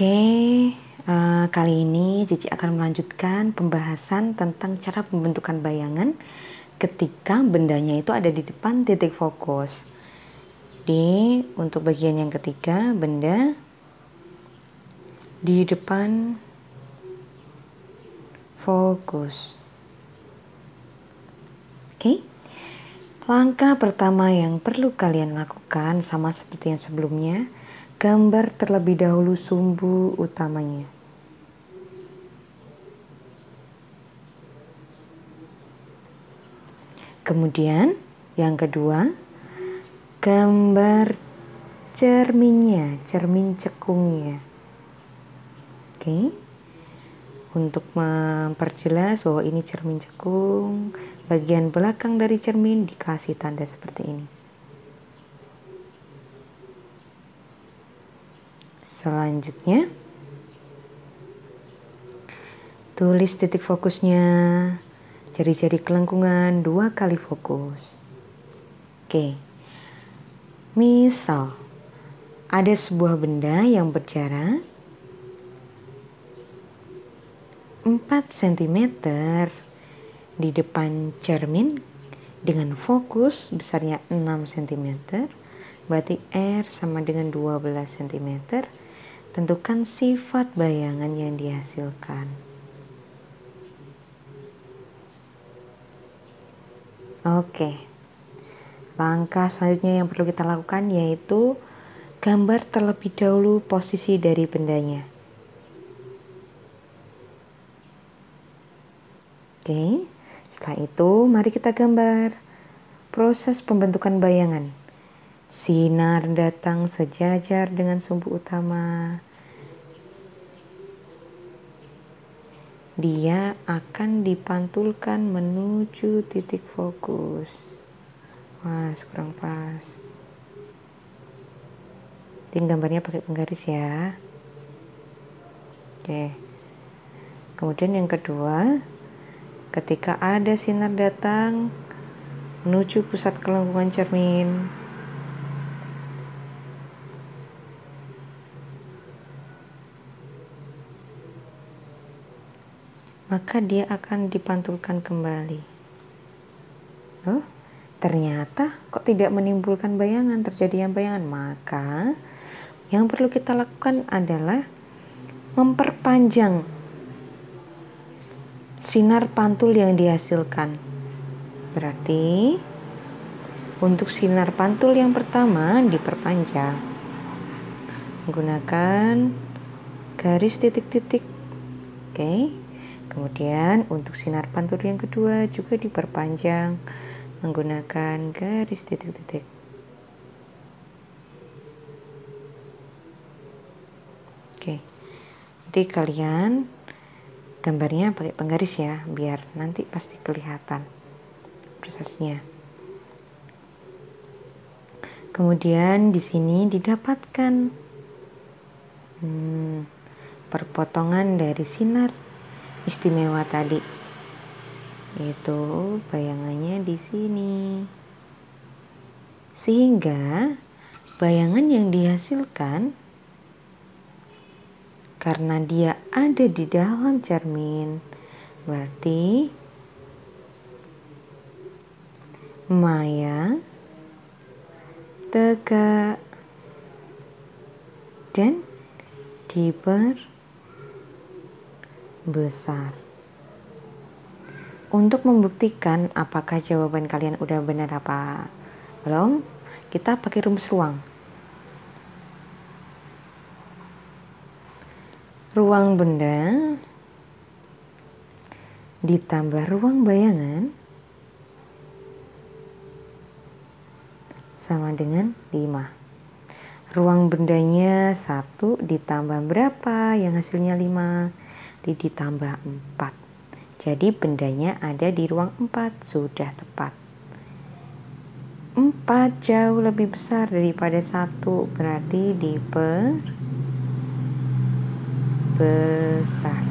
Oke, uh, kali ini Cici akan melanjutkan pembahasan tentang cara pembentukan bayangan ketika bendanya itu ada di depan titik fokus. Di untuk bagian yang ketiga, benda di depan fokus. Oke. Langkah pertama yang perlu kalian lakukan sama seperti yang sebelumnya, Gambar terlebih dahulu sumbu utamanya. Kemudian, yang kedua, gambar cerminnya, cermin cekungnya. Oke. Untuk memperjelas bahwa ini cermin cekung, bagian belakang dari cermin dikasih tanda seperti ini. Selanjutnya, tulis titik fokusnya, jari-jari kelengkungan dua kali fokus. Oke, misal ada sebuah benda yang berjarak 4 cm di depan cermin dengan fokus besarnya 6 cm berarti R sama dengan 12 cm Tentukan sifat bayangan yang dihasilkan. Oke. Langkah selanjutnya yang perlu kita lakukan yaitu gambar terlebih dahulu posisi dari bendanya. Oke. Setelah itu mari kita gambar proses pembentukan bayangan. Sinar datang sejajar dengan sumbu utama. Dia akan dipantulkan menuju titik fokus. Wah, kurang pas. Tinggal gambarnya pakai penggaris ya. Oke. Kemudian yang kedua, ketika ada sinar datang menuju pusat kelengkungan cermin, maka dia akan dipantulkan kembali. Oh, ternyata kok tidak menimbulkan bayangan, terjadi yang bayangan. Maka yang perlu kita lakukan adalah memperpanjang sinar pantul yang dihasilkan. Berarti untuk sinar pantul yang pertama diperpanjang menggunakan garis titik-titik. Oke. Kemudian untuk sinar pantul yang kedua juga diperpanjang menggunakan garis titik-titik. Oke. Nanti kalian gambarnya pakai penggaris ya, biar nanti pasti kelihatan prosesnya. Kemudian di sini didapatkan hmm, perpotongan dari sinar istimewa tadi. Itu bayangannya di sini. Sehingga bayangan yang dihasilkan karena dia ada di dalam cermin berarti maya tegak dan diper besar. Untuk membuktikan apakah jawaban kalian udah benar apa belum, kita pakai rumus ruang. Ruang benda ditambah ruang bayangan sama dengan 5. Ruang bendanya 1 ditambah berapa yang hasilnya 5? Ditambah 4. Jadi bendanya ada di ruang 4, sudah tepat. 4 jauh lebih besar daripada 1, berarti diper besar.